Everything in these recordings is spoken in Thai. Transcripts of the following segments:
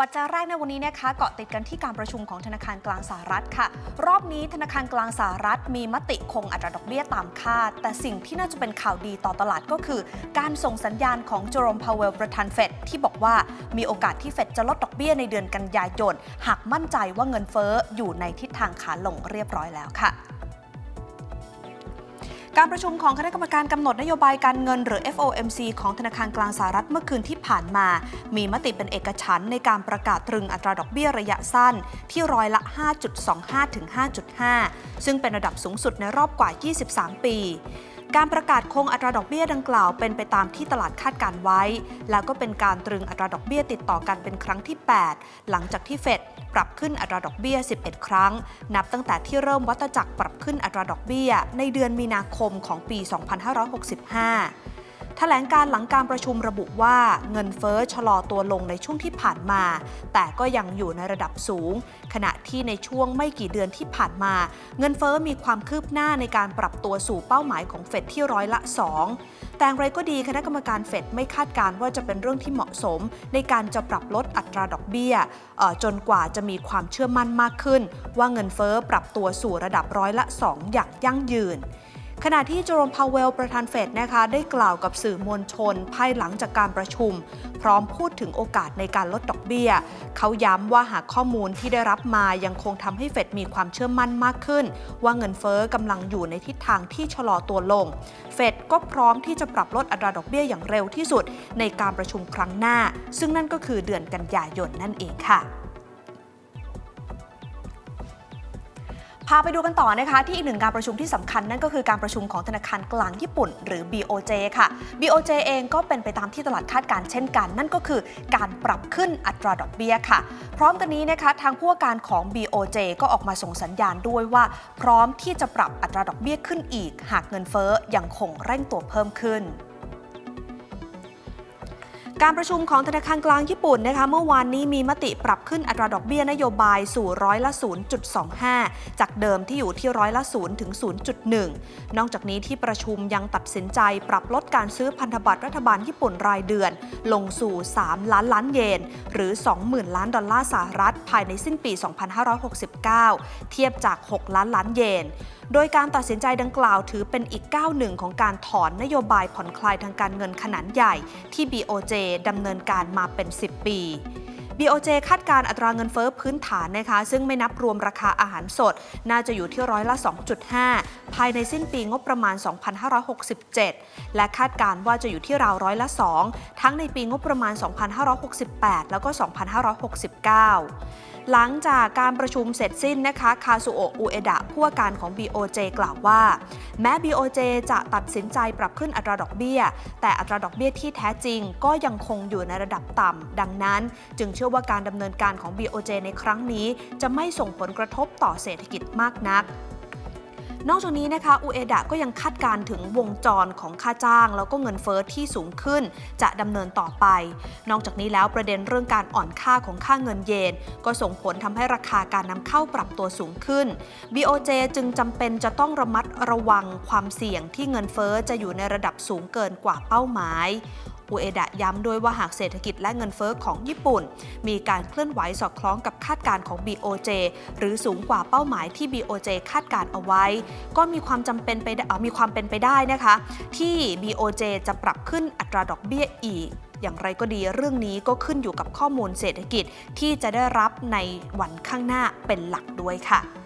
ปัจจัยแรกในวันนี้นะคะเกาะติดกันที่การประชุมของธนาคารกลางสหรัฐค่ะ รอบนี้ธนาคารกลางสหรัฐ มีมติคงอัตราดอกเบี้ยตามคาด แต่สิ่งที่น่าจะเป็นข่าวดีต่อตลาดก็คือ การส่งสัญญาณของโจโรมพาวเวลประธานเฟดที่บอกว่ามีโอกาสที่เฟดจะลดดอกเบี้ยในเดือนกันยายนหากมั่นใจว่าเงินเฟ้ออยู่ในทิศทางขาลงเรียบร้อยแล้วค่ะ การประชุมของคณะกรรมการกำหนดนโยบายการเงินหรือ FOMC ของธนาคารกลางสหรัฐเมื่อคืนที่ผ่านมา มีมติเป็นเอกฉันในการประกาศตรึงอัตราดอกเบี้ยระยะสั้นที่ร้อยละ 5.25 ถึง 5.5 ซึ่งเป็นระดับสูงสุดในรอบกว่า 23 ปี การประกาศคงอัตราดอกเบี้ยดังกล่าวเป็นไปตามที่ตลาดคาดการไว้ แล้วก็เป็นการตรึงอัตราดอกเบี้ยติดต่อกันเป็นครั้งที่ 8 หลังจากที่เฟดปรับขึ้นอัตราดอกเบี้ย 11 ครั้ง นับตั้งแต่ที่เริ่มวัตจักรปรับขึ้นอัตราดอกเบี้ย ในเดือนมีนาคมของปี 2565แถลงการหลังการประชุมระบุว่าเงินเฟ้อชะลอตัวลงในช่วงที่ผ่านมา แต่ก็ยังอยู่ในระดับสูง ขณะ ที่ในช่วงไม่กี่เดือนที่ผ่านมา เงินเฟ้อมีความคืบหน้าในการปรับตัวสู่เป้าหมายของเฟดที่ร้อยละ 2 แต่ไรก็ดีคณะกรรมการเฟดไม่คาดการว่าจะเป็นเรื่องที่เหมาะสม ในการจะปรับลดอัตราดอกเบี้ยจนกว่าจะมีความเชื่อมั่นมากขึ้น ว่าเงินเฟ้อปรับตัวสู่ระดับร้อยละ 2 อย่างยั่งยืน ขณะที่โจโรมพาวเวล ประธานเฟดนะคะได้กล่าวกับสื่อมวลชน ภายหลังจากการประชุม พร้อมพูดถึงโอกาสในการลดดอกเบี้ย เขาย้ำว่าหากข้อมูลที่ได้รับมายังคงทำให้เฟดมีความเชื่อมั่นมากขึ้น ว่าเงินเฟอ้อกำลังอยู่ในทิศทางที่ชะลอตัวลง เฟดก็พร้อมที่จะปรับลดอัตราดอกเบี้ยอย่างเร็วที่สุด ในการประชุมครั้งหน้า ซึ่งนั่นก็คือเดือนกันยายนนั่นเองค่ะ พาไปดูกันต่อนะคะ ที่อีกหนึ่งการประชุมที่สำคัญนั่นก็คือการประชุมของธนาคารกลางญี่ปุ่น หรือ BOJ ค่ะ BOJ เองก็เป็นไปตามที่ตลาดคาดการเช่นกัน นั่นก็คือการปรับขึ้นอัตราดอกเบี้ยค่ะ พร้อมกันนี้นะคะทางผู้ว่าการของ BOJ ก็ออกมาส่งสัญญาณด้วยว่า พร้อมที่จะปรับอัตราดอกเบี้ยขึ้นอีก หากเงินเฟ้อยังคงเร่งตัวเพิ่มขึ้น การประชุมของธนาคารกลางญี่ปุ่นนะคะเมื่อวานนี้มีมติปรับขึ้นอัตราดอกเบี้ยนโยบายสู่ร้อยละ 0.25 จากเดิมที่อยู่ที่ร้อยละ 0 ถึง 0.1 นอกจากนี้ที่ประชุมยังตัดสินใจปรับลดการซื้อพันธบัตรรัฐบาลญี่ปุ่นรายเดือน ลงสู่ 3 ล้านล้านเยน หรือ 20,000 ล้านดอลลาร์สหรัฐ ภายในสิ้นปี 2569 เทียบจาก 6 ล้านล้านเยน โดยการตัดสินใจดังกล่าวถือเป็นอีกก้าวหนึ่งของการถอนนโยบายผ่อนคลายทางการเงินขนาดใหญ่ ที่ BOJ ดำเนินการมาเป็น 10 ปี BOJ คาดการอัตราเงินเฟอ้อพื้นฐานนะคะ ซึ่งไม่นับรวมราคาอาหารสด น่าจะอยู่ที่ร้อยละ 2.5 ภายในสิ้นปีงบประมาณ 2567 และคาดการว่าจะอยู่ที่ราวร้อยละ 2 ทั้งในปีงบประมาณ 2568 แล้วก็ 2569 หลังจากการประชุมเสร็จสิ้นนะคะคาซุโอะอุเอดะผู้ว่าการของ BOJ กล่าวว่า แม้ BOJ จะตัดสินใจปรับขึ้นอัตราดอกเบี้ย แต่อัตราดอกเบี้ยที่แท้จริงก็ยังคงอยู่ในระดับต่ำดังนั้น จึงเชื่อว่าการดำเนินการของ BOJ ในครั้งนี้ จะไม่ส่งผลกระทบต่อเศรษฐกิจมากนัก นอกจากนี้นะคะอุเอดะก็ยังคาดการถึงวงจรของค่าจ้าง แล้วก็เงินเฟอ้อที่สูงขึ้น จะดำเนินต่อไป นอกจากนี้แล้วประเด็นเรื่องการอ่อนค่าของค่าเงินเยน ก็ส่งผลทำให้ราคาการนำเข้าปรับตัวสูงขึ้น BOJ จึงจำเป็นจะต้องระมัดระวังความเสี่ยงที่เงินเฟอ้อจะอยู่ในระดับสูงเกินกว่าเป้าหมาย อุเอดะย้ำด้วยว่าหากเศรษฐกิจและเงินเฟอ้อของญี่ปุ่น มีการเคลื่อนไหวสอดคล้องกับคาดการณ์ของ BOJ หรือสูงกว่าเป้าหมายที่ BOJ คาดการเอาไว้ ก็มีความจำเป็นไปมีความเป็นไปได้นะคะ ที่ BOJ จะปรับขึ้นอัตราดอกเบี้ยอีกอย่างไรก็ดีเรื่องนี้ก็ขึ้นอยู่กับข้อมูลเศรษฐกิจที่จะได้รับในวันข้างหน้าเป็นหลักด้วยค่ะ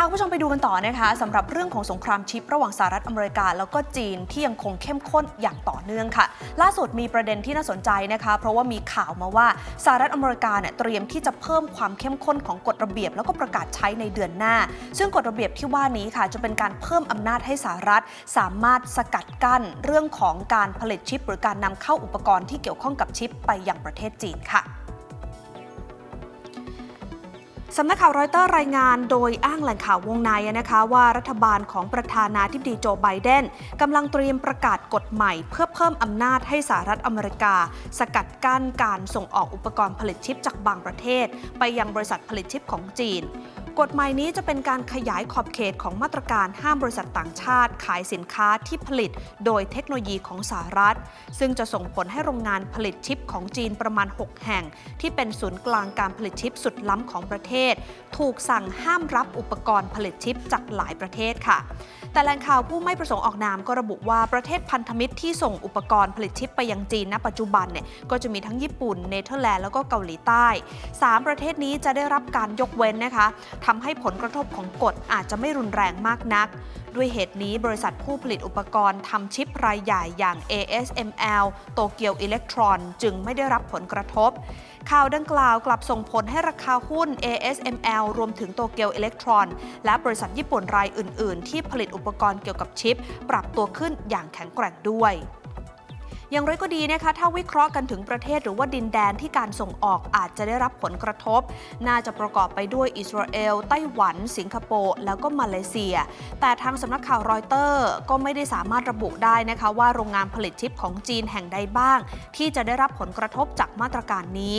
พาผู้ชมไปดูกันต่อนะคะสำหรับเรื่องของสงครามชิประหว่างสหรัฐอเมริกา แล้วก็จีนที่ยังคงเข้มข้นอย่างต่อเนื่องค่ะ ล่าสุดมีประเด็นที่น่าสนใจนะคะ เพราะว่ามีข่าวมาว่าสหรัฐอเมริกาเนี่ยเตรียมที่จะเพิ่มความเข้มข้นของกฎระเบียบ แล้วก็ประกาศใช้ในเดือนหน้า ซึ่งกฎระเบียบที่ว่านี้ค่ะ จะเป็นการเพิ่มอำนาจให้สหรัฐ สามารถสกัดกั้นเรื่องของการผลิตชิป หรือการนำเข้าอุปกรณ์ที่เกี่ยวข้องกับชิปไปยังประเทศจีนค่ะ สำนักข่าวรอยเตอร์รายงานโดยอ้างแหล่งข่าววงในนะคะว่ารัฐบาลของประธานาธิบดีโจไบเดนกำลังเตรียมประกาศกฎใหม่ เพื่อเพิ่มอำนาจให้สหรัฐอเมริกา สกัดกั้นการส่งออกอุปกรณ์ผลิตชิปจากบางประเทศ ไปยังบริษัทผลิตชิปของจีน กฎหมายนี้จะเป็นการขยายขอบเขตของมาตรการห้ามบริษัทต่างชาติ ขายสินค้าที่ผลิตโดยเทคโนโลยีของสหรัฐ ซึ่งจะส่งผลให้โรงงานผลิตชิปของจีนประมาณ 6 แห่ง ที่เป็นศูนย์กลางการผลิตชิปสุดล้ำของประเทศ ถูกสั่งห้ามรับอุปกรณ์ผลิตชิปจากหลายประเทศค่ะ แต่แหล่งข่าวผู้ไม่ประสงค์ออกนามก็ระบุว่าประเทศพันธมิตรที่ส่งอุปกรณ์ผลิตชิปไปยังจีนณปัจจุบันเนี่ยก็จะมีทั้งญี่ปุ่น เนเธอร์แลนด์แล้วก็เกาหลีใต้ 3 ประเทศนี้จะได้รับการยกเว้นนะคะทำให้ผลกระทบของกฎอาจจะไม่รุนแรงมากนัก ด้วยเหตุนี้บริษัทผู้ผลิตอุปกรณ์ทำชิปรายใหญ่อย่าง ASML โตเกียวอิเล็กทรอนจึงไม่ได้รับผลกระทบ ข่าวดังกล่าวกลับส่งผลให้ราคาหุ้น ASML รวมถึงโตเกียวอิเล็กทรอน และบริษัทญี่ปุ่นรายอื่น ๆ ที่ผลิตอุปกรณ์เกี่ยวกับชิป ปรับตัวขึ้นอย่างแข็งแกร่งด้วย อย่างไรก็ดีนะคะถ้าวิเคราะห์กันถึงประเทศหรือว่าดินแดนที่การส่งออกอาจจะได้รับผลกระทบ น่าจะประกอบไปด้วยอิสราเอล ไต้หวัน สิงคโปร์ แล้วก็มาเลเซีย แต่ทางสำนักข่าวรอยเตอร์ก็ไม่ได้สามารถระบุได้นะคะว่าโรงงานผลิตชิปของจีนแห่งใดบ้าง ที่จะได้รับผลกระทบจากมาตรการนี้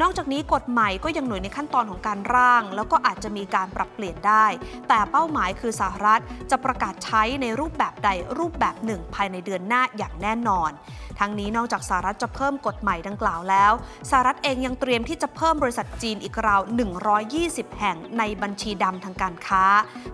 นอกจากนี้กฎใหม่ก็ยังหน่วยในขั้นตอนของการร่าง แล้วก็อาจจะมีการปรับเปลี่ยนได้ แต่เป้าหมายคือสหรัฐจะประกาศใช้ในรูปแบบใดรูปแบบหนึ่ง ภายในเดือนหน้าอย่างแน่นอนทั้งนี้นอกจากสหรัฐจะเพิ่มกฎใหม่ดังกล่าวแล้วสหรัฐเองยังเตรียมที่จะเพิ่มบริษัทจีนอีกราว 120 แห่งในบัญชีดำทางการค้า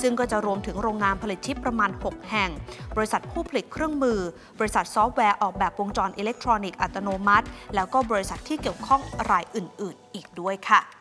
ซึ่งก็จะรวมถึงโรงงานผลิตชิปประมาณ 6 แห่ง บริษัทผู้ผลิตเครื่องมือ บริษัทซอฟต์แวร์ออกแบบวงจรอิเล็กทรอนิกส์อัตโนมัติ แล้วก็บริษัทที่เกี่ยวข้องรายอื่น ๆ อีกด้วยค่ะ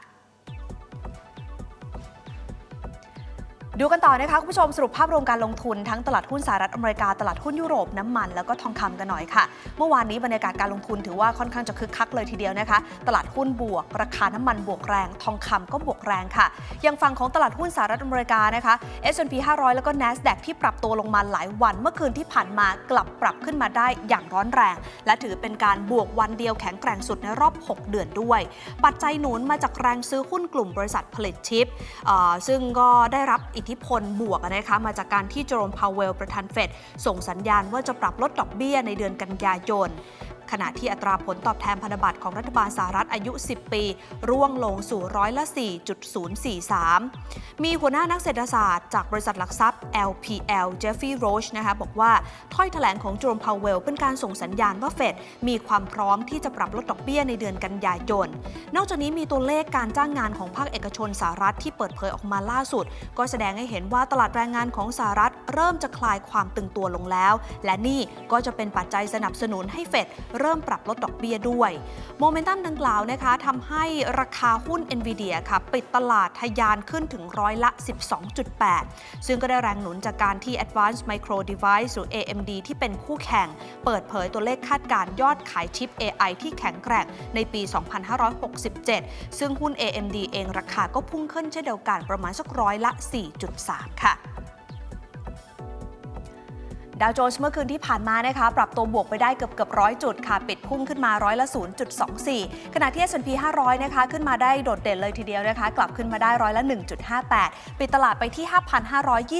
ดูกันต่อนะคะคุณผู้ชมสรุปภาพรวมการลงทุนทั้งตลาดหุ้นสหรัฐอเมริกาตลาดหุ้นยุโรปน้ำมัน แล้วก็ทองคำกันหน่อยค่ะ เมื่อวานนี้บรรยากาศการลงทุนถือว่าค่อนข้างจะคึกคักเลยทีเดียวนะคะ ตลาดหุ้นบวก ราคาน้ำมันบวกแรง ทองคำก็บวกแรงค่ะ ยังฝั่งของตลาดหุ้นสหรัฐอเมริกานะคะ S&P 500 แล้วก็ NASDAQ ที่ปรับตัวลงมาหลายวัน เมื่อคืนที่ผ่านมากลับปรับขึ้นมาได้อย่างร้อนแรง และถือเป็นการบวกวันเดียวแข็งแกร่งสุดในรอบ 6 เดือนด้วย ปัจจัยหนุนมาจากแรงซื้อหุ้นกลุ่มบริษัทผลิตชิปซึ่งก็ได้รับอิทธิพลบวกนะคะมาจากการที่โจมพาวเวลประธานเฟดส่งสัญญาณว่าจะปรับลดดอกเบี้ยในเดือนกันยายน ขณะที่อัตราผลตอบแทนพันธบัตรของรัฐบาลสหรัฐอายุ 10 ปี ร่วงลงสู่ร้อยละ 4.043 มีหัวหน้านักเศรษฐศาสตร์จากบริษัทหลักทรัพย์ LPL Jeffrey Roche นะคะบอกว่าถ้อยแถลงของโจมพาวเวลเป็นการส่งสัญญาณว่าเฟดมีความพร้อมที่จะปรับลดดอกเบี้ยในเดือนกันยายน นอกจากนี้มีตัวเลขการจ้างงานของภาคเอกชนสหรัฐที่เปิดเผยออกมาล่าสุด ก็แสดงให้เห็นว่าตลาดแรงงานของสหรัฐ เริ่มจะคลายความตึงตัวลงแล้ว และนี่ก็จะเป็นปัจจัยสนับสนุนให้เฟดเริ่มปรับลดดอกเบี้ยด้วย โมเมนตัมดังกล่าวนะคะทำให้ราคาหุ้น NVIDIA ค่ะปิดตลาดทะยานขึ้นถึงร้อยละ 12.8 ซึ่งก็ได้แรงหนุนจากการที่ Advanced Micro Device หรือ AMD ที่เป็นคู่แข่ง เปิดเผยตัวเลขคาดการยอดขายชิป AI ที่แข็งแกร่งในปี 2567 ซึ่งหุ้น AMD เองราคาก็พุ่งขึ้นเช่นเดียวกันประมาณสักร้อยละ 4.3 ค่ะ ดาวโจนส์เมื่อคืนที่ผ่านมานะคะปรับตัวบวกไปได้เกือบเกือบร้อยจุดค่ะ ปิดพุ่งขึ้นมาร้อยละ 0.24 ขณะที่ S&P 500 นะคะ ขึ้นมาได้โดดเด่นเลยทีเดียวนะคะ กลับขึ้นมาได้ร้อยละ 1.58 ปิดตลาดไปที่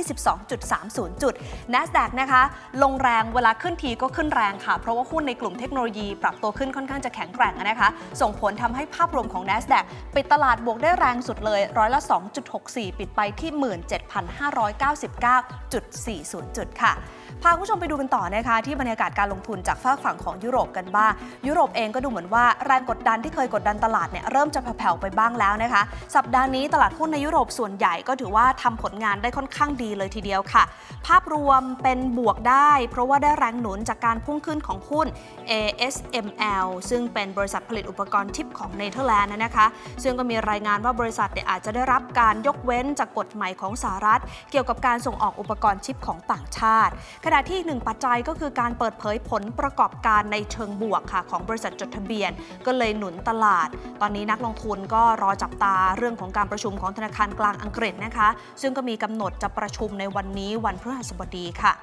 5,522.30 จุด NASDAQ นะคะ ลงแรงเวลาขึ้นทีก็ขึ้นแรงค่ะ เพราะว่าหุ้นในกลุ่มเทคโนโลยีปรับตัวขึ้นค่อนข้างจะแข็งแกร่งนะคะ ส่งผลทำให้ภาพรวมของ NASDAQ ปิดตลาดบวกได้แรงสุดเลยร้อยละ 2.64 ปิดไปที่ 17,599.40 จุดค่ะ พาผู้ชมไปดูกันต่อนะคะที่บรรยากาศการลงทุนจากฝากฝั่งของยุโรปกันบ้าง ยุโรปเองก็ดูเหมือนว่าแรงกดดันที่เคยกดดันตลาดเนี่ยเริ่มจะแผ่วไปบ้างแล้วนะคะ สัปดาห์นี้ตลาดหุ้นในยุโรปส่วนใหญ่ก็ถือว่าทำผลงานได้ค่อนข้างดีเลยทีเดียวค่ะ ภาพรวมเป็นบวกได้ เพราะว่าได้แรงหนุนจากการพุ่งขึ้นของหุ้น ASML ซึ่งเป็นบริษัทผลิตอุปกรณ์ชิปของเนเธอร์แลนด์นะคะ ซึ่งก็มีรายงานว่าบริษัทเนี่ยอาจจะได้รับการยกเว้นจากกฎใหม่ของสหรัฐ เกี่ยวกับการส่งออกอุปกรณ์ชิปของต่างชาติขณะที่อีกหนึ่งปัจจัยก็คือการเปิดเผยผลประกอบการในเชิงบวกค่ะของบริษัทจดทะเบียน ก็เลยหนุนตลาด ตอนนี้นักลงทุนก็รอจับตาเรื่องของการประชุมของธนาคารกลางอังกฤษนะคะ ซึ่งก็มีกำหนดจะประชุมในวันนี้วันพฤหัสบดีค่ะ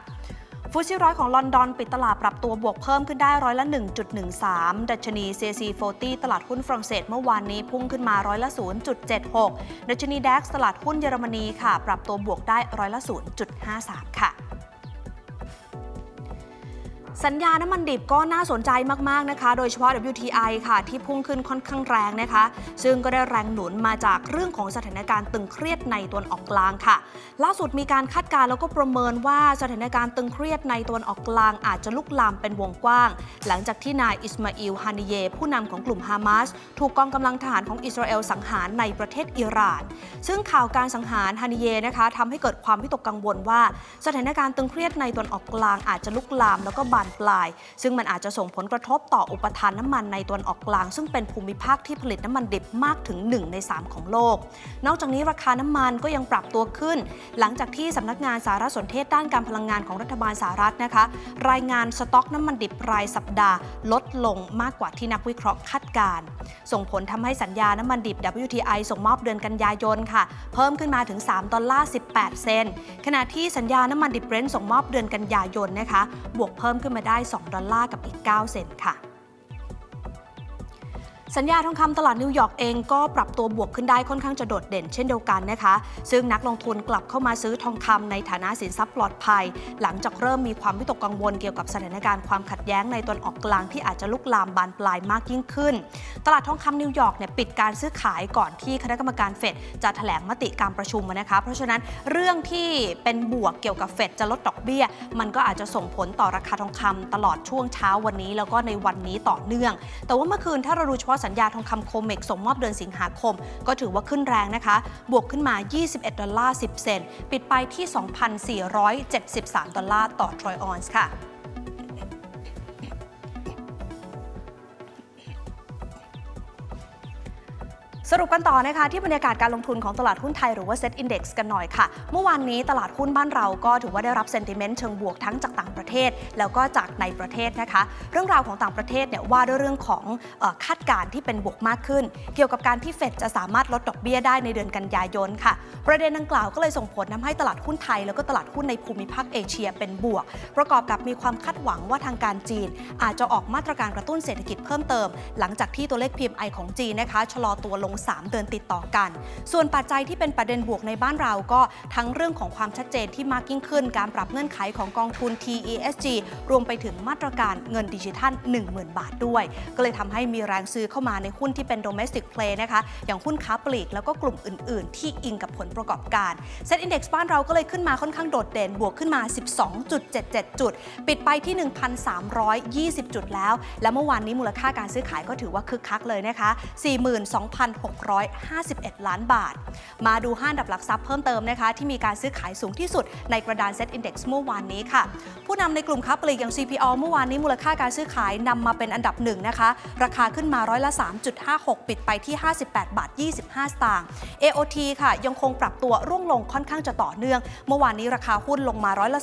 ฟุตซี่ร้อยของลอนดอนปิดตลาดปรับตัวบวกเพิ่มขึ้นได้ร้อยละ 1.13 ดัชนี CAC 40 ตลาดหุ้นฝรั่งเศสเมื่อวานนี้พุ่งขึ้นมาร้อยละ 0.76 ดัชนีดัคตลาดหุ้นเยอรมนีค่ะ ปรับตัวบวกได้ร้อยละ 0.53 ค่ะ สัญญาน้ำมันดิบก็น่าสนใจมาก ๆ นะคะ โดยเฉพาะ WTI ค่ะ ที่พุ่งขึ้นค่อนข้างแรงนะคะ ซึ่งก็ได้แรงหนุนมาจากเรื่องของสถานการณ์ตึงเครียดในตวนออกกลางค่ะ ล่าสุดมีการคาดการณ์แล้วก็ประเมินว่าสถานการณ์ตึงเครียดในตวนออกกลางอาจจะลุกลามเป็นวงกว้าง หลังจากที่นายอิสมาอิลฮานิเย ผู้นำของกลุ่มฮามาสถูกกองกำลังทหารของอิสราเอลสังหารในประเทศอิหร่าน ซึ่งข่าวการสังหารฮานิเยนะคะทำให้เกิดความวิตกกังวลว่า สถานการณ์ตึงเครียดในตวนออกกลางอาจจะลุกลามแล้วก็บานปลาย ซึ่งมันอาจจะส่งผลกระทบต่ออุปทานน้ำมันในตะวันออกกลาง ซึ่งเป็นภูมิภาคที่ผลิตน้ำมันดิบมากถึง 1 ใน 3 ของโลก นอกจากนี้ราคาน้ำมันก็ยังปรับตัวขึ้น หลังจากที่สำนักงานสารสนเทศด้านการพลังงานของรัฐบาลสหรัฐนะคะ รายงานสต็อกน้ำมันดิบรายสัปดาห์ ลดลงมากกว่าที่นักวิเคราะห์คาดการณ์ ส่งผลทำให้สัญญาน้ำมันดิบ WTI ส่งมอบเดือนกันยายนค่ะ เพิ่มขึ้นมาถึง 3 ดอลลาร์ 18 เซนต์ ขณะที่สัญญาน้ำมันดิบเบรนท์ส่งมอบเดือนกันยายนนะคะ บวกเพิ่มขึ้นมาได้ 2 ดอลลาร์กับอีก 9 เซนต์ค่ะ สัญญาทองคำตลาดนิวยอร์กเองก็ปรับตัวบวกขึ้นได้ค่อนข้างจะโดดเด่นเช่นเดียวกันนะคะ ซึ่งนักลงทุนกลับเข้ามาซื้อทองคำในฐานะสินทรัพย์ปลอดภัย หลังจากเริ่มมีความวิตกกังวลเกี่ยวกับสถานการณ์ความขัดแย้งในตะวันออกกลางที่อาจจะลุกลามบานปลายมากยิ่งขึ้น ตลาดทองคำนิวยอร์กเนี่ยปิดการซื้อขายก่อนที่คณะกรรมการเฟดจะแถลงมติการประชุมนะคะ เพราะฉะนั้นเรื่องที่เป็นบวกเกี่ยวกับเฟดจะลดดอกเบี้ย มันก็อาจจะส่งผลต่อราคาทองคำตลอดช่วงเช้าวันนี้ แล้วก็ในวันนี้ต่อเนื่อง แต่ว่าเมื่อคืนถ้าเราดูเฉพาะสัญญาทองคำ COMEX ส่งมอบเดือนสิงหาคม ก็ถือว่าขึ้นแรงนะคะ บวกขึ้นมา 21 ดอลลาร์ 10 เซนต์ปิดไปที่ 2,473 ดอลลาร์ต่อทรอยออนซ์ค่ะ สรุปกันต่อนะคะที่บรรยากาศการลงทุนของตลาดหุ้นไทยหรือว่า SET Index กันหน่อยค่ะ เมื่อวานนี้ตลาดหุ้นบ้านเราก็ถือว่าได้รับ sentiment เชิงบวกทั้งจากต่างประเทศ แล้วก็จากในประเทศนะคะ เรื่องราวของต่างประเทศเนี่ยว่าด้วยเรื่องของอคาดการณ์ที่เป็นบวกมากขึ้น เกี่ยวกับการที่เฟดจะสามารถลดดอกเบี้ยได้ในเดือนกันยายนค่ะ ประเด็นดังกล่าวก็เลยส่งผลทาให้ตลาดหุ้นไทย แล้วก็ตลาดหุ้นในภูมิภาคเอเชียเป็นบวก ประกอบกับมีความคาดหวังว่าทางการจีน อาจจะออกมาตรการกระตุ้นเศรษฐกิจเพิ่มเติม หลังจากที่ตัวเลข PMI ของจีนนะคะชะลอตัวลง3 เดือนติดต่อกัน ส่วนปัจจัยที่เป็นประเด็นบวกในบ้านเราก็ทั้งเรื่องของความชัดเจนที่มากยิ่งขึ้น การปรับเงื่อนไขของกองทุน TESG รวมไปถึงมาตรการเงินดิจิทัล 10,000 บาทด้วย ก็เลยทำให้มีแรงซื้อเข้ามาในหุ้นที่เป็น domestic play นะคะ อย่างหุ้นค้าปลีกแล้วก็กลุ่มอื่น ๆ ที่อิงกับผลประกอบการ Set Index บ้านเราก็เลยขึ้นมาค่อนข้างโดดเด่นบวกขึ้นมา 12.77 จุด ปิดไปที่ 1,320 จุดแล้ว และเมื่อวานนี้มูลค่าการซื้อขายก็ถือว่าคึกคักเลยนะคะ 42,650 651 ล้านบาท มาดูห้าดับหลักทรัพย์เพิ่มเติมนะคะที่มีการซื้อขายสูงที่สุดในกระดาน Set Index เมื่อวานนี้ค่ะ ผู้นำในกลุ่มค้าปลีกอย่าง CPO เมื่อวานนี้มูลค่าการซื้อขายนำมาเป็นอันดับหนึ่งนะคะราคาขึ้นมาร้อยละ 3.56 ปิดไปที่ 58 บาท 25 สตางค์ AOT ค่ะ ยังคงปรับตัวร่วงลงค่อนข้างจะต่อเนื่อง เมื่อวานนี้ราคาหุ้นลงมาร้อยละ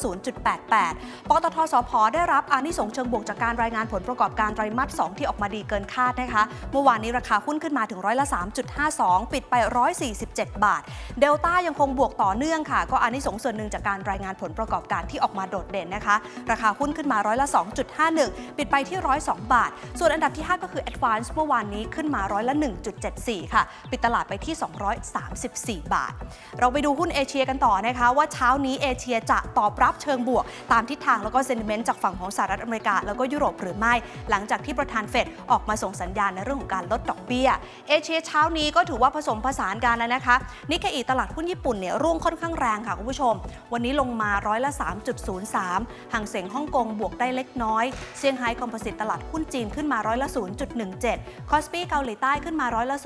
0.88 ปตทสพได้รับอานิสงส์เชิงบวกจากการรายงานผลประกอบการไตรมาส 2 ที่ออกมาดีเกินคาดนะคะ เมื่อวานนี้ราคาหุ้นขึ้นมาถึงร้อยละ3.52 ปิดไป 147 บาท เดลต้ายังคงบวกต่อเนื่องค่ะ ก็อันนี้สงส่วนหนึ่งจากการรายงานผลประกอบการที่ออกมาโดดเด่นนะคะ ราคาหุ้นขึ้นมาร้อยละ 2.51 ปิดไปที่ 102 บาท ส่วนอันดับที่ 5 ก็คือ Advance เมื่อวานนี้ขึ้นมาร้อยละ 1.74 ค่ะ ปิดตลาดไปที่ 234 บาท เราไปดูหุ้นเอเชียกันต่อนะคะ ว่าเช้านี้เอเชียจะตอบรับเชิงบวก ตามทิศทางแล้วก็เซนิเมนต์จากฝั่งของสหรัฐอเมริกา แล้วก็ยุโรปหรือไม่ หลังจากที่ประธานเฟดออกมาส่งสัญญาณในเรื่องของการลดดอกเบี้ย เอเชียเช้านี้ก็ถือว่าผสมผสานกันแล้วนะคะนิกเกอิตลาดหุ้นญี่ปุ่นเนี่ยร่วงค่อนข้างแรงค่ะคุณผู้ชม วันนี้ลงมาร้อยละ 3.03ฮั่งเส็งฮ่องกงบวกได้เล็กน้อยเซี่ยงไฮ้ Composite ตลาดหุ้นจีนขึ้นมาร้อยละ 0.17 คอสปีเกาหลีใต้ขึ้นมาร้อยละ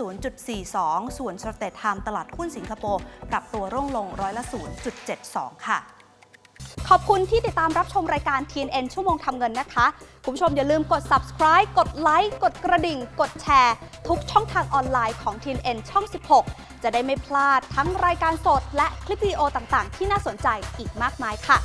0.42 ส่วน Straits Times ตลาดหุ้นสิงคโปร์ปรับตัวร่วงลงร้อยละ 0.72 ค่ะ ขอบคุณที่ติดตามรับชมรายการ TNN ชั่วโมงทำเงินนะคะ คุณผู้ชมอย่าลืมกด subscribe กดไลค์กดกระดิ่ง กดแชร์ ทุกช่องทางออนไลน์ของ TNN ช่อง 16 จะได้ไม่พลาดทั้งรายการสด และคลิปวิดีโอต่างๆ ที่น่าสนใจอีกมากมายค่ะ